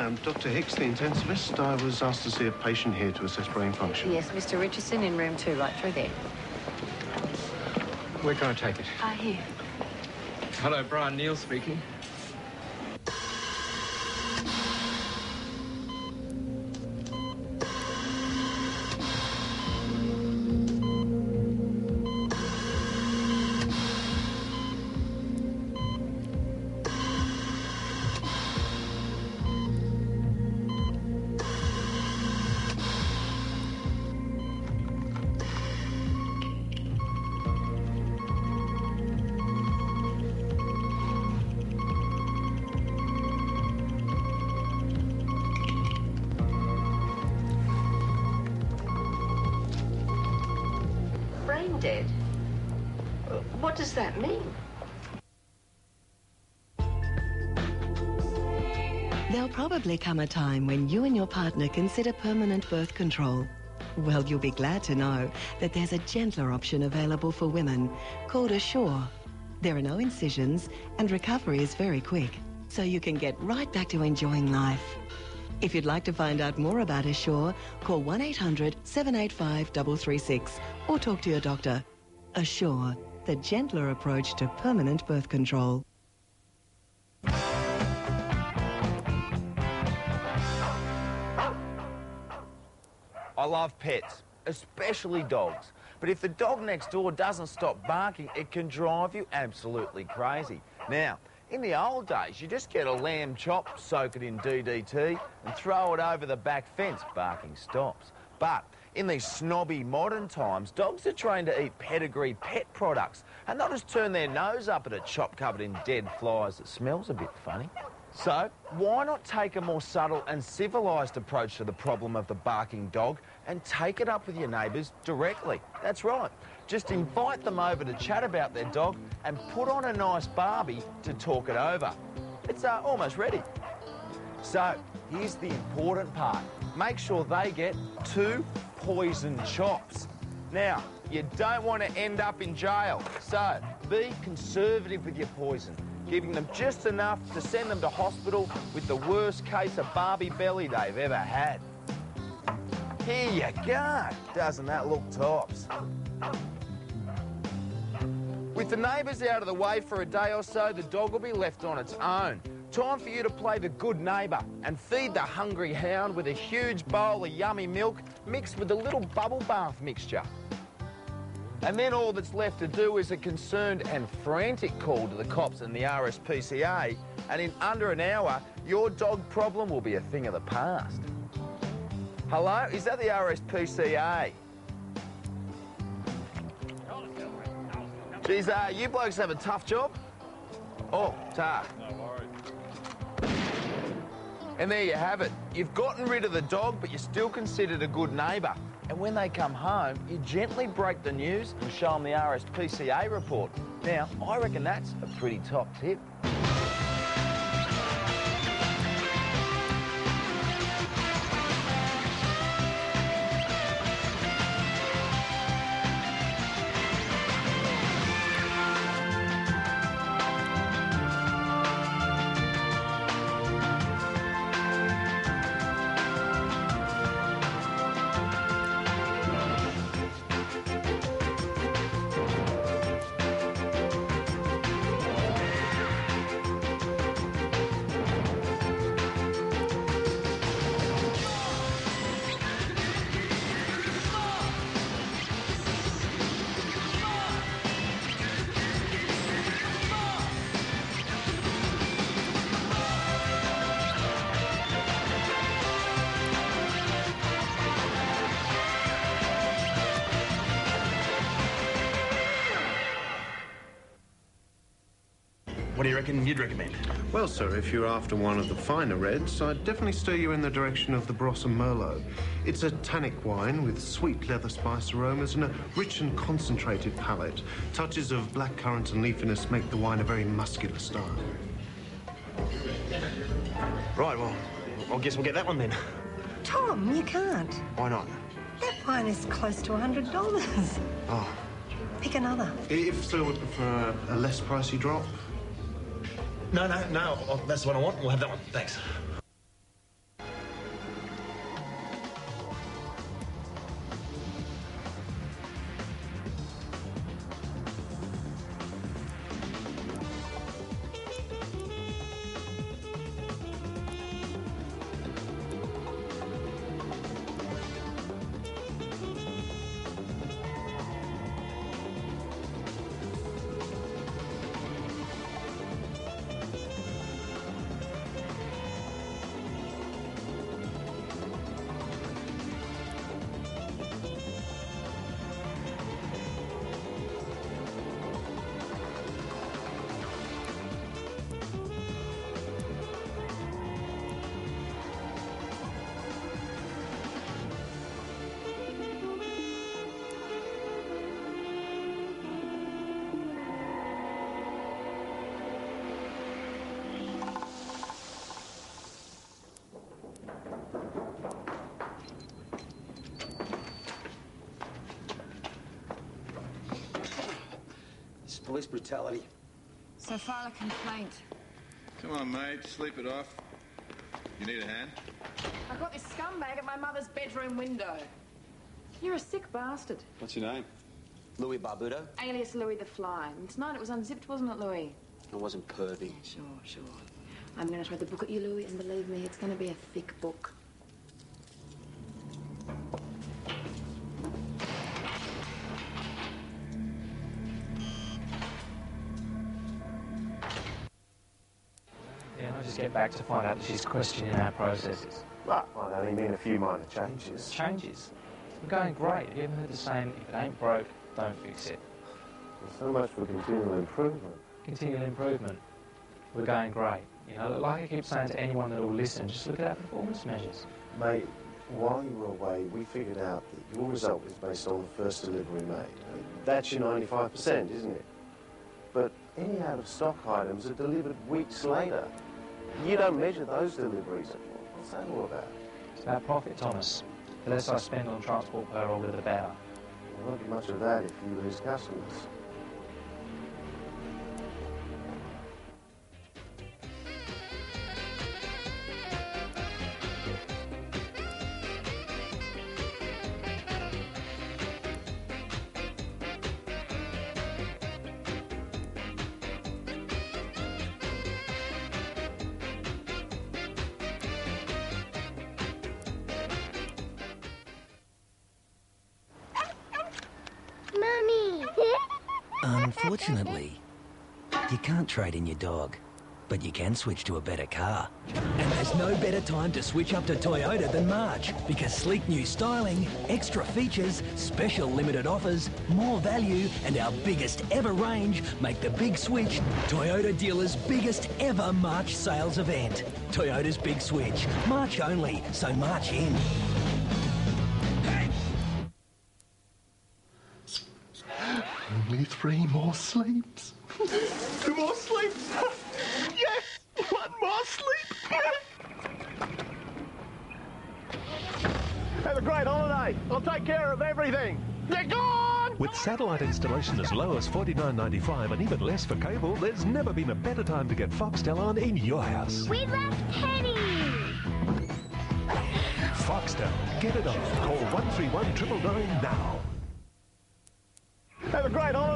Hi, I'm Dr. Hicks, the intensivist. I was asked to see a patient here to assess brain function. Yes, Mr. Richardson in room two, right through there. Where can I take it? Ah, here. Hello, Brian Neal speaking. Dead? Uh, what does that mean? There'll probably come a time when you and your partner consider permanent birth control. Well, you'll be glad to know that there's a gentler option available for women called Essure. There are no incisions and recovery is very quick, so you can get right back to enjoying life. If you'd like to find out more about Essure, call 1-800-785-336 or talk to your doctor. Essure, the gentler approach to permanent birth control. I love pets, especially dogs. But if the dog next door doesn't stop barking, it can drive you absolutely crazy. Now, in the old days, you just get a lamb chop, soak it in DDT, and throw it over the back fence. Barking stops. But in these snobby modern times, dogs are trained to eat pedigree pet products, and they'll just turn their nose up at a chop covered in dead flies that smells a bit funny. So, why not take a more subtle and civilised approach to the problem of the barking dog and take it up with your neighbours directly? That's right. Just invite them over to chat about their dog and put on a nice barbie to talk it over. It's uh, almost ready. So, here's the important part. Make sure they get two poison chops. Now, you don't want to end up in jail, so be conservative with your poison, giving them just enough to send them to hospital with the worst case of Barbie belly they've ever had. Here you go. Doesn't that look tops? With the neighbours out of the way for a day or so, the dog will be left on its own. Time for you to play the good neighbour and feed the hungry hound with a huge bowl of yummy milk mixed with a little bubble bath mixture. And then all that's left to do is a concerned and frantic call to the cops and the RSPCA, and in under an hour, your dog problem will be a thing of the past. Hello, is that the RSPCA? Geez, uh, you blokes have a tough job. Oh, tough. And there you have it. You've gotten rid of the dog, but you're still considered a good neighbour. And when they come home, you gently break the news and show them the RSPCA report. Now, I reckon that's a pretty top tip. What do you reckon you'd recommend? Well, sir, if you're after one of the finer reds, I'd definitely steer you in the direction of the Brossum Merlot. It's a tannic wine with sweet leather spice aromas and a rich and concentrated palate. Touches of blackcurrant and leafiness make the wine a very muscular style. Right, well, I guess we'll get that one then. Tom, you can't. Why not? That wine is close to $100. Oh, Pick another. if sir would prefer a less pricey drop, No, no, no. oh, That's one I want. We'll have that one. Thanks. Police brutality. So file a complaint. Come on, mate, sleep it off. You need a hand? I got this scumbag at my mother's bedroom window. You're a sick bastard. What's your name? Louis Barbudo. Alias Louis the Fly. And tonight it was unzipped, wasn't it, Louis? It wasn't pervy. Sure, sure. I'm going to throw the book at you, Louis, and believe me, it's going to be a thick book. Get back to find out that she's questioning our processes. Well, I only mean a few minor changes. Changes. We're going great. Have you ever heard the saying, if it ain't broke, don't fix it? So much for continual improvement. Continual improvement. We're going great. You know, like I keep saying to anyone that will listen, just look at our performance measures. Mate, while you were away, we figured out that your result was based on the first delivery made. That's your 95%, isn't it? But any out-of-stock items are delivered weeks later. You don't measure those deliveries. What's that all about? It's about profit, Thomas. The less I spend on transport per order, the better. There won't be much of that if you lose customers. Unfortunately, you can't trade in your dog, but you can switch to a better car. And there's no better time to switch up to Toyota than March, because sleek new styling, extra features, special limited offers, more value, and our biggest ever range make the big switch Toyota dealers' biggest ever March sales event. Toyota's Big Switch. March only, so March in. Three more sleeps. Two more sleeps. yes, one more sleep. Have a great holiday. I'll take care of everything. They're gone! With satellite installation as low as $49.95 and even less for cable, there's never been a better time to get Foxtel on in your house. We left Penny! Foxtel, get it on. Call 131 999 now. Have a great holiday.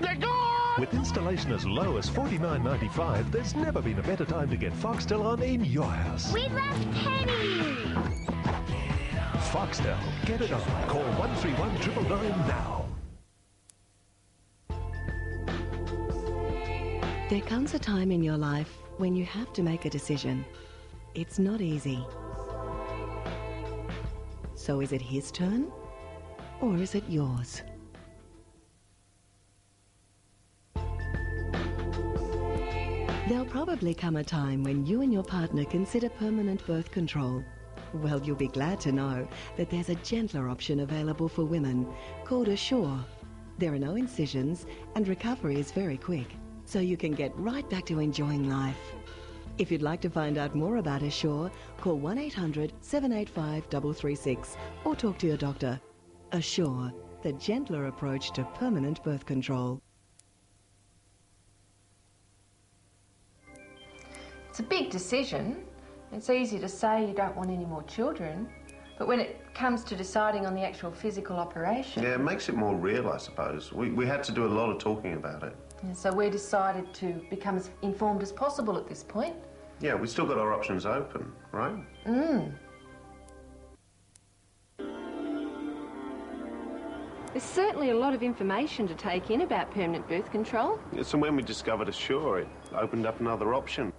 They're gone! With installation as low as $49.95, there's never been a better time to get Foxtel on in your house. We left Penny! Foxtel, get it on. Call 131 now. There comes a time in your life when you have to make a decision. It's not easy. So is it his turn? Or is it yours? There'll probably come a time when you and your partner consider permanent birth control. Well, you'll be glad to know that there's a gentler option available for women called Essure. There are no incisions and recovery is very quick, so you can get right back to enjoying life. If you'd like to find out more about Essure, call 1 800 785 336 or talk to your doctor. Essure, the gentler approach to permanent birth control. It's a big decision. It's easy to say you don't want any more children, but when it comes to deciding on the actual physical operation, Yeah, it makes it more real, I suppose. We, we had to do a lot of talking about it. Yeah, so we decided to become as informed as possible at this point. Yeah, we still got our options open, right? Mm. There's certainly a lot of information to take in about permanent birth control. It's when we discovered Essure, it opened up another option.